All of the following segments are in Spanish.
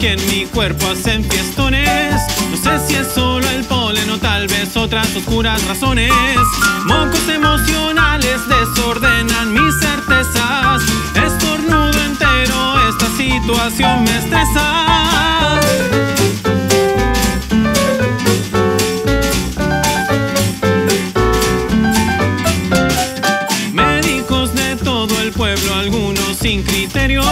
que en mi cuerpo hacen fiestones. No sé si es solo el polen o tal vez otras oscuras razones. Mocos pueblo, algunos sin criterio,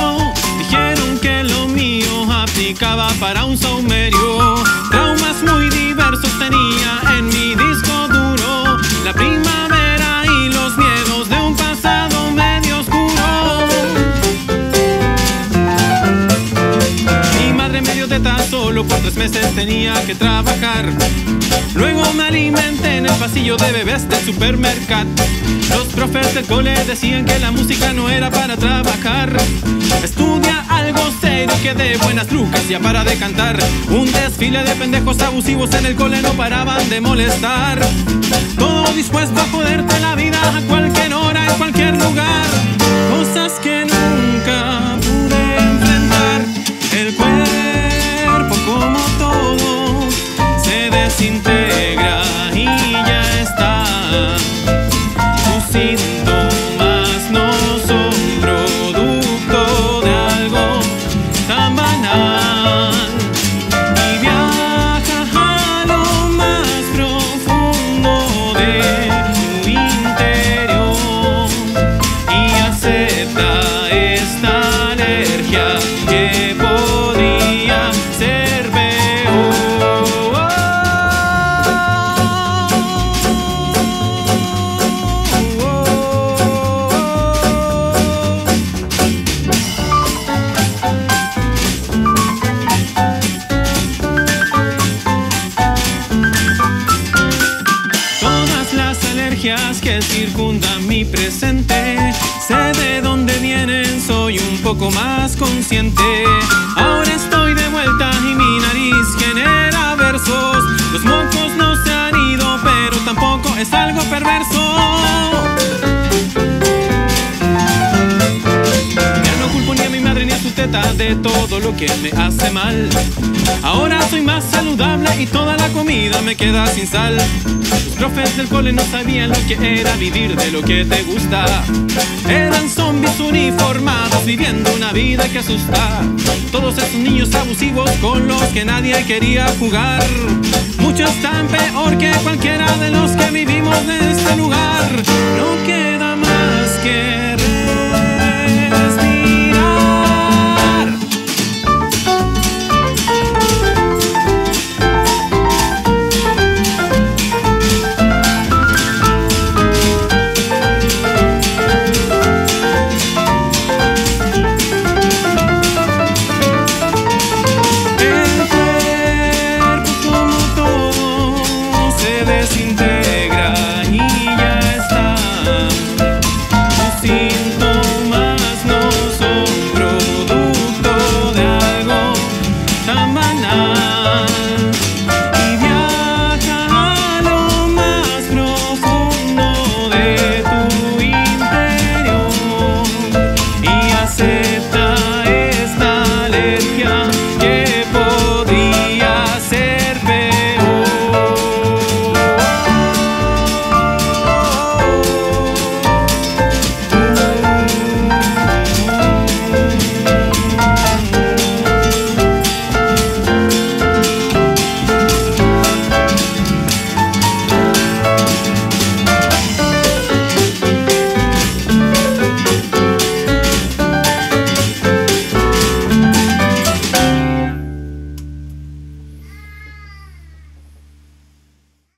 dijeron que lo mío aplicaba para un saumerio. Traumas muy diversos por tres meses tenía que trabajar. Luego me alimenté en el pasillo de bebés del supermercado. Los profes del cole decían que la música no era para trabajar. Estudia algo serio que de buenas trucas ya para de cantar. Un desfile de pendejos abusivos en el cole no paraban de molestar. Todo dispuesto a joderte la vida a se desintegra circundan mi presente, sé de dónde vienen, soy un poco más consciente. De todo lo que me hace mal. Ahora soy más saludable y toda la comida me queda sin sal. Los profes del cole no sabían lo que era vivir de lo que te gusta. Eran zombies uniformados viviendo una vida que asusta. Todos esos niños abusivos con los que nadie quería jugar. Muchos están peor que cualquiera de los que vivimos en este lugar.